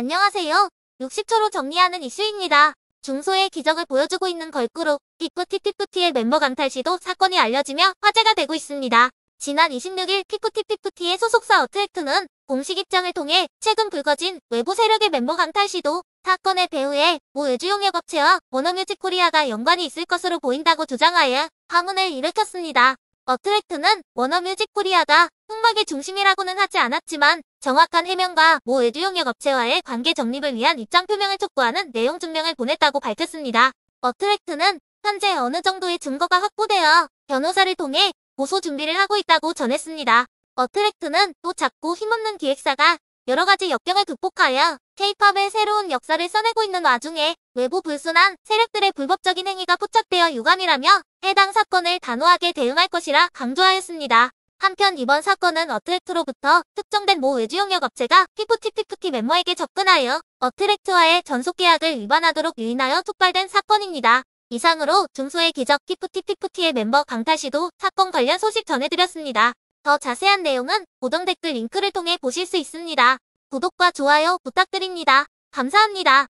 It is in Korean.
안녕하세요. 60초로 정리하는 이슈입니다. 중소의 기적을 보여주고 있는 걸그룹 피프티피프티의 멤버 강탈 시도 사건이 알려지며 화제가 되고 있습니다. 지난 26일 피프티피프티의 소속사 어트랙트는 공식 입장을 통해 최근 불거진 외부 세력의 멤버 강탈 시도 사건의 배후에 모 외주용역 업체와 워너뮤직 코리아가 연관이 있을 것으로 보인다고 주장하여 파문을 일으켰습니다. 어트랙트는 워너뮤직 코리아가 흑막의 중심이라고는 하지 않았지만 정확한 해명과 모 외주용역 업체와의 관계 정립을 위한 입장 표명을 촉구하는 내용 증명을 보냈다고 밝혔습니다. 어트랙트는 현재 어느 정도의 증거가 확보되어 변호사를 통해 고소 준비를 하고 있다고 전했습니다. 어트랙트는 또 작고 힘없는 기획사가 여러 가지 역경을 극복하여 K-팝의 새로운 역사를 써내고 있는 와중에 외부 불순한 세력들의 불법적인 행위가 포착되어 유감이라며 해당 사건을 단호하게 대응할 것이라 강조하였습니다. 한편 이번 사건은 어트랙트로부터 특정된 모 외주용역 업체가 피프티피프티 멤버에게 접근하여 어트랙트와의 전속 계약을 위반하도록 유인하여 촉발된 사건입니다. 이상으로 중소의 기적 피프티피프티의 멤버 강탈 시도 사건 관련 소식 전해드렸습니다. 더 자세한 내용은 고정 댓글 링크를 통해 보실 수 있습니다. 구독과 좋아요 부탁드립니다. 감사합니다.